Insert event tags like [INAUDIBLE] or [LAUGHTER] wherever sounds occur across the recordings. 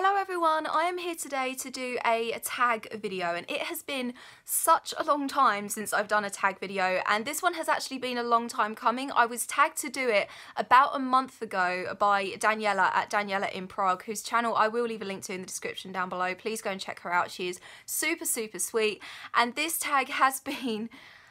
Hello everyone, I am here today to do a tag video and it has been such a long time since I've done a tag video and this one has actually been a long time coming. I was tagged to do it about a month ago by Daniela at Daniela in Prague whose channel I will leave a link to in the description down below. Please go and check her out. She is super super sweet and this tag has [LAUGHS] been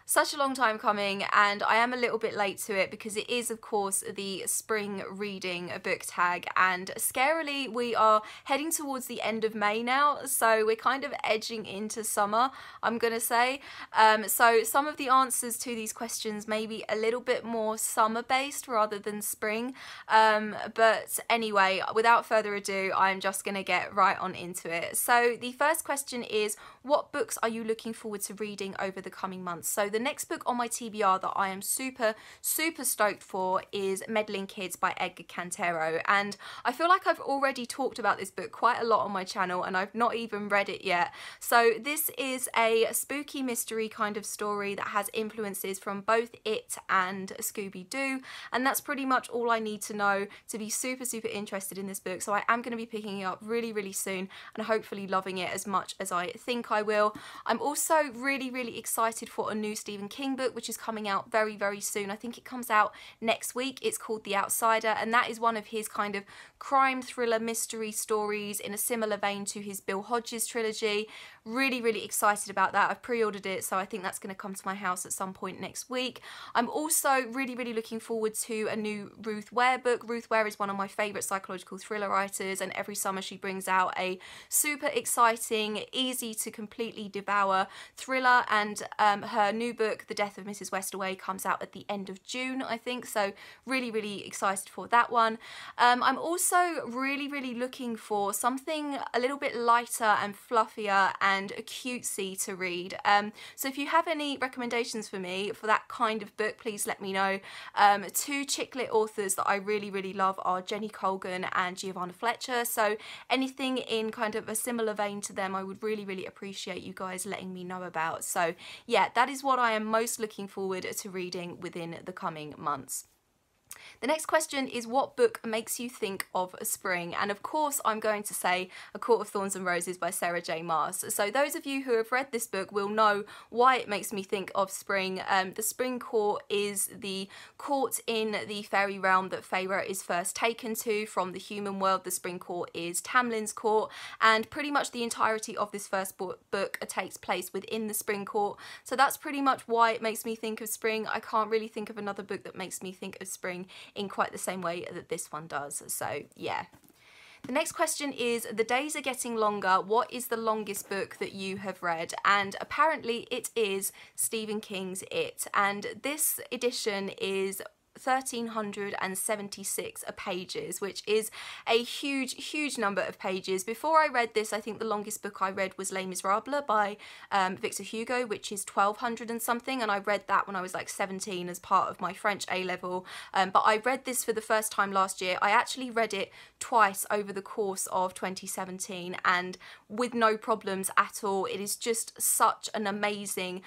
such a long time coming and I am a little bit late to it because it is of course the spring reading book tag and scarily we are heading towards the end of May now so we're kind of edging into summer I'm gonna say. Um, so some of the answers to these questions may be a little bit more summer based rather than spring um, but anyway without further ado I'm just gonna get right on into it. So the first question is what books are you looking forward to reading over the coming months? So the next book on my TBR that I am super, super stoked for is Meddling Kids by Edgar Cantero. And I feel like I've already talked about this book quite a lot on my channel and I've not even read it yet. So this is a spooky mystery kind of story that has influences from both It and Scooby-Doo. And that's pretty much all I need to know to be super, super interested in this book. So I am going to be picking it up really, really soon and hopefully loving it as much as I think I will. I'm also really, really excited for a new Stephen King book, which is coming out very, very soon. I think it comes out next week. It's called The Outsider, and that is one of his kind of crime thriller mystery stories in a similar vein to his Bill Hodges trilogy. Really, really excited about that. I've pre-ordered it, so I think that's going to come to my house at some point next week. I'm also really, really looking forward to a new Ruth Ware book. Ruth Ware is one of my favourite psychological thriller writers, and every summer she brings out a super exciting, easy to completely devour thriller, and um, her new book, The Death of Mrs. Westaway, comes out at the end of June, I think, so really, really excited for that one. Um, I'm also really, really looking for something a little bit lighter and fluffier and cutesy to read. Um, so if you have any recommendations for me for that kind of book, please let me know. Um, two chick lit authors that I really, really love are Jenny Colgan and Giovanna Fletcher, so anything in kind of a similar vein to them, I would really, really appreciate you guys letting me know about. So yeah, that is what I am most looking forward to reading within the coming months. The next question is what book makes you think of spring? And of course I'm going to say A Court of Thorns and Roses by Sarah J Maas. So those of you who have read this book will know why it makes me think of spring. Um, the Spring Court is the court in the fairy realm that Feyre is first taken to from the human world. The Spring Court is Tamlin's court and pretty much the entirety of this first book takes place within the Spring Court. So that's pretty much why it makes me think of spring. I can't really think of another book that makes me think of spring in quite the same way that this one does. So yeah. The next question is, the days are getting longer. What is the longest book that you have read? And apparently it is Stephen King's It. And this edition is 1376 pages, which is a huge, huge number of pages. Before I read this, I think the longest book I read was Les Miserables by um, Victor Hugo, which is 1200 and something, and I read that when I was like 17 as part of my French A-level. Um, but I read this for the first time last year. I actually read it twice over the course of 2017 and with no problems at all. It is just such an amazing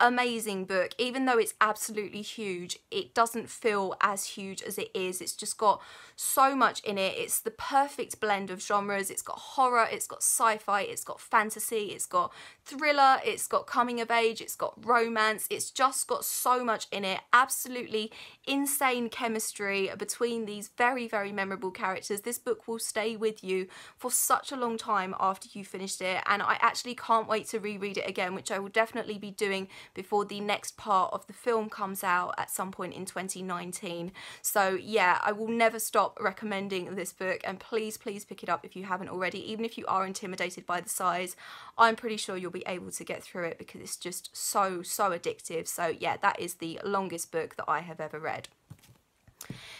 amazing book. Even though it's absolutely huge it doesn't feel as huge as it is. It's just got so much in it. It's the perfect blend of genres. It's got horror it's got sci-fi it's got fantasy it's got thriller it's got coming of age it's got romance. It's just got so much in it. Absolutely insane chemistry between these very very memorable characters. This book will stay with you for such a long time after you finished it and I actually can't wait to reread it again which I will definitely be doing before the next part of the film comes out at some point in 2019. So yeah, I will never stop recommending this book and please, please pick it up if you haven't already. Even if you are intimidated by the size, I'm pretty sure you'll be able to get through it because it's just so, so addictive. So yeah, that is the longest book that I have ever read.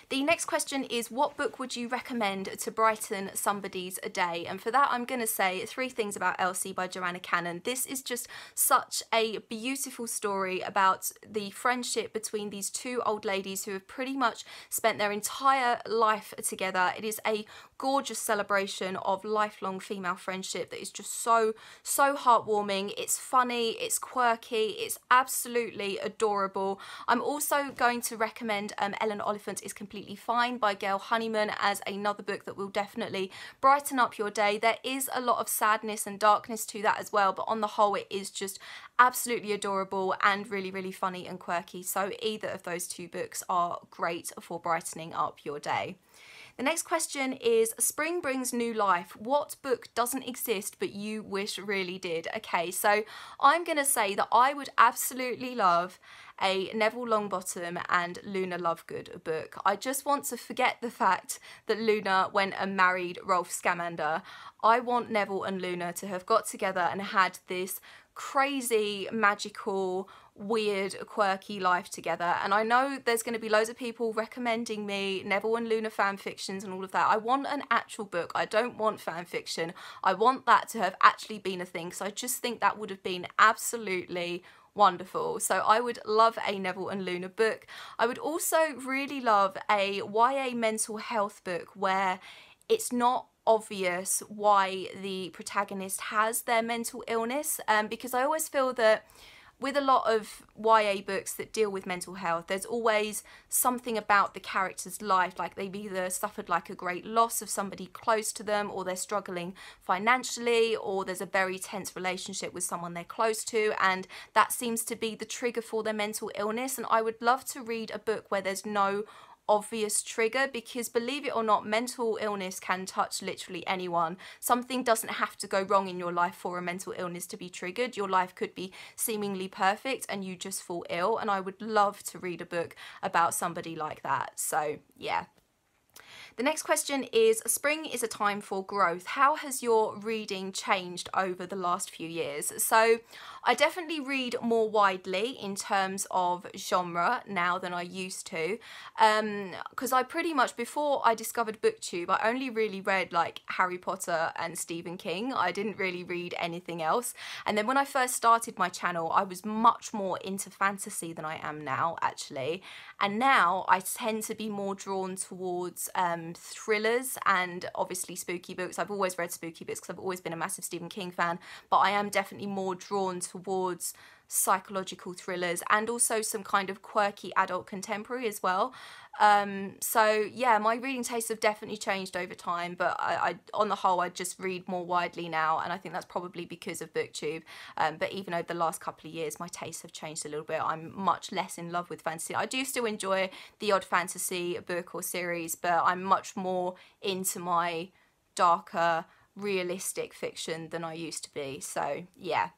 The next question is what book would you recommend to brighten somebody's day? And for that I'm going to say three things about Elsie by Joanna Cannon. This is just such a beautiful story about the friendship between these two old ladies who have pretty much spent their entire life together. It is a gorgeous celebration of lifelong female friendship that is just so, so heartwarming. It's funny, it's quirky, it's absolutely adorable. I'm also going to recommend um, Eleanor Oliphant Silence is Completely Fine by Gail Honeyman as another book that will definitely brighten up your day. There is a lot of sadness and darkness to that as well, but on the whole, it is just absolutely adorable and really, really funny and quirky. So either of those two books are great for brightening up your day. The next question is Spring Brings New Life. What book doesn't exist but you wish really did? Okay, so I'm going to say that I would absolutely love a Neville Longbottom and Luna Lovegood book. I just want to forget the fact that Luna went and married Rolf Scamander. I want Neville and Luna to have got together and had this crazy, magical, weird, quirky life together. And I know there's going to be loads of people recommending me Neville and Luna fan fictions and all of that. I want an actual book. I don't want fan fiction. I want that to have actually been a thing. So I just think that would have been absolutely wonderful. So I would love a Neville and Luna book. I would also really love a YA mental health book where it's not obvious why the protagonist has their mental illness um, because I always feel that with a lot of YA books that deal with mental health, there's always something about the character's life, like they've either suffered like a great loss of somebody close to them, or they're struggling financially, or there's a very tense relationship with someone they're close to, and that seems to be the trigger for their mental illness. And I would love to read a book where there's no obvious trigger because believe it or not mental illness can touch literally anyone. Something doesn't have to go wrong in your life for a mental illness to be triggered. Your life could be seemingly perfect and you just fall ill and i would love to read a book about somebody like that. So yeah the next question is Spring is a time for growth. How has your reading changed over the last few years? So, I definitely read more widely in terms of genre now than I used to. Because um, I pretty much, before I discovered BookTube, I only really read like Harry Potter and Stephen King. I didn't really read anything else. And then when I first started my channel, I was much more into fantasy than I am now, actually. And now I tend to be more drawn towards um, Um, thrillers and obviously spooky books. I've always read spooky books because I've always been a massive Stephen King fan, but I am definitely more drawn towards psychological thrillers and also some kind of quirky adult contemporary as well. Um, so yeah, my reading tastes have definitely changed over time, but I, I, on the whole, I just read more widely now, and I think that's probably because of BookTube. Um, but even over the last couple of years, my tastes have changed a little bit. I'm much less in love with fantasy. I do still enjoy the odd fantasy book or series, but I'm much more into my darker, realistic fiction than I used to be. So yeah,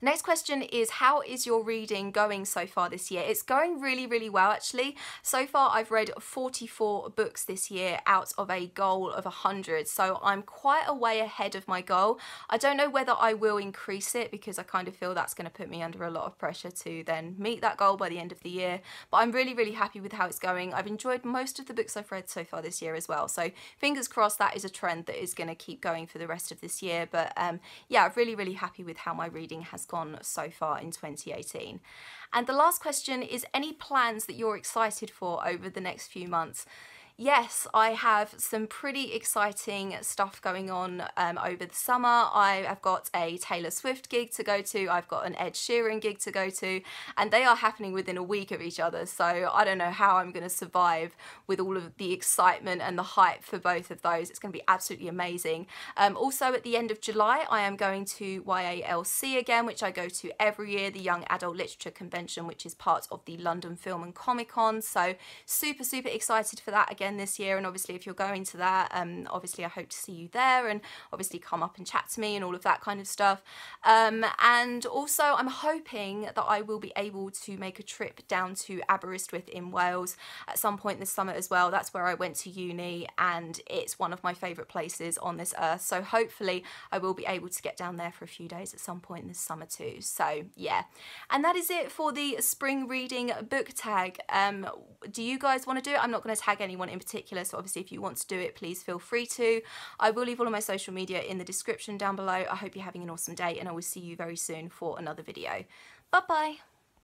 the next question is how is your reading going so far this year? It's going really, really well actually. So far I've read 44 books this year out of a goal of 100. So I'm quite a way ahead of my goal. I don't know whether I will increase it because I kind of feel that's going to put me under a lot of pressure to then meet that goal by the end of the year. But I'm really, really happy with how it's going. I've enjoyed most of the books I've read so far this year as well. So fingers crossed that is a trend that is going to keep going for the rest of this year. But um, yeah, I'm really, really happy with how my reading has gone so far in 2018. And the last question is any plans that you're excited for over the next few months? Yes, I have some pretty exciting stuff going on um, over the summer. I have got a Taylor Swift gig to go to, I've got an Ed Sheeran gig to go to, and they are happening within a week of each other. So I don't know how I'm going to survive with all of the excitement and the hype for both of those. It's going to be absolutely amazing. Um, also, at the end of July, I am going to YALC again, which I go to every year, the Young Adult Literature Convention, which is part of the London Film and Comic Con. So super, super excited for that again again this year. And obviously, if you're going to that, um, obviously, I hope to see you there and obviously come up and chat to me and all of that kind of stuff. Um, and also, I'm hoping that I will be able to make a trip down to Aberystwyth in Wales at some point this summer as well. That's where I went to uni and it's one of my favourite places on this earth. So hopefully, I will be able to get down there for a few days at some point this summer too. So yeah, and that is it for the spring reading book tag. Um, do you guys want to do it? I'm not going to tag anyone in particular. So obviously if you want to do it, please feel free to. I will leave all of my social media in the description down below. I hope you're having an awesome day and I will see you very soon for another video. Bye bye.